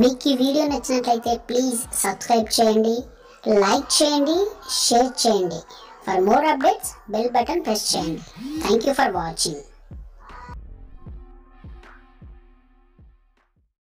మీకు ఈ వీడియో నచ్చినట్లయితే ప్లీజ్ సబ్స్క్రైబ్ చేయండి లైక్ చేయండి షేర్ చేయండి. For more updates bell button press చేయండి. Thank you for watching